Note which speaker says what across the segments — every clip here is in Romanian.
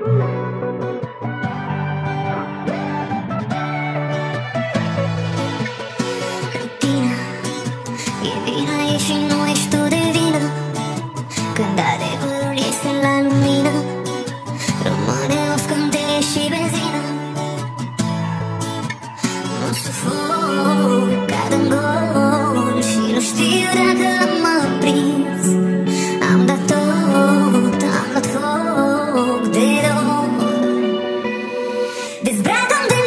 Speaker 1: Vina e și nu ești tu de vină. Când adevărul This brand on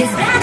Speaker 1: This bad